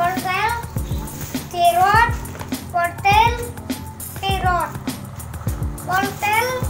portal, carrot, portal, carrot, portal,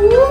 labu.